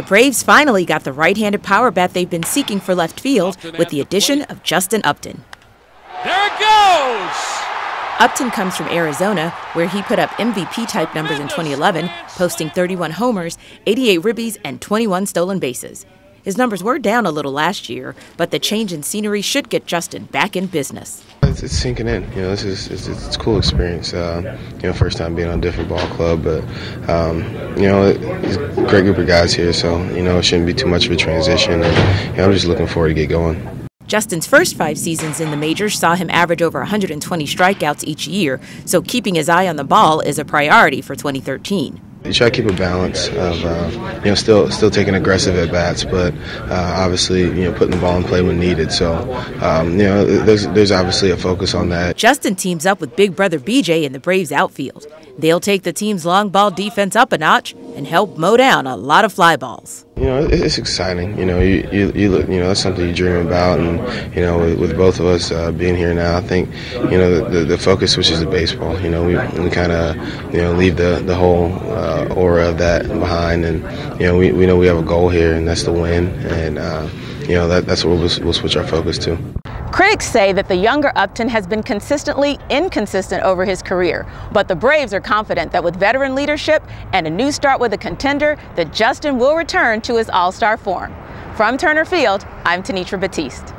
The Braves finally got the right-handed power bat they've been seeking for left field with the addition of Justin Upton. There it goes! Upton comes from Arizona, where he put up MVP type numbers in 2011, posting 31 homers, 88 ribbies, and 21 stolen bases. His numbers were down a little last year, but the change in scenery should get Justin back in business. It's, it's sinking in. You know, this is it's, it's a cool experience. Uh, you know, first time being on a different ball club, but um, you know, it's a great group of guys here, so you know, it shouldn't be too much of a transition. And, you know, I'm just looking forward to get going. Justin's first five seasons in the majors saw him average over 120 strikeouts each year, so keeping his eye on the ball is a priority for 2013. You try to keep a balance of uh, you know still still taking aggressive at bats, but uh, obviously you know putting the ball in play when needed. So um, you know there's there's obviously a focus on that. Justin teams up with big brother BJ in the Braves outfield. They'll take the team's long ball defense up a notch and help mow down a lot of fly balls. You know, it's exciting. You know, you you, you, look, you know that's something you dream about, and you know, with, with both of us uh, being here now, I think you know the, the, focus switches to baseball. You know, we, we kind of you know leave the the whole uh, aura of that behind, and you know, we, we know we have a goal here, and that's the win, and uh, you know that that's what we'll, we'll switch our focus to. Critics say that the younger Upton has been consistently inconsistent over his career, but the Braves are confident that with veteran leadership and a new start with a contender, that Justin will return to his all-star form. From Turner Field, I'm Tenitra Batiste.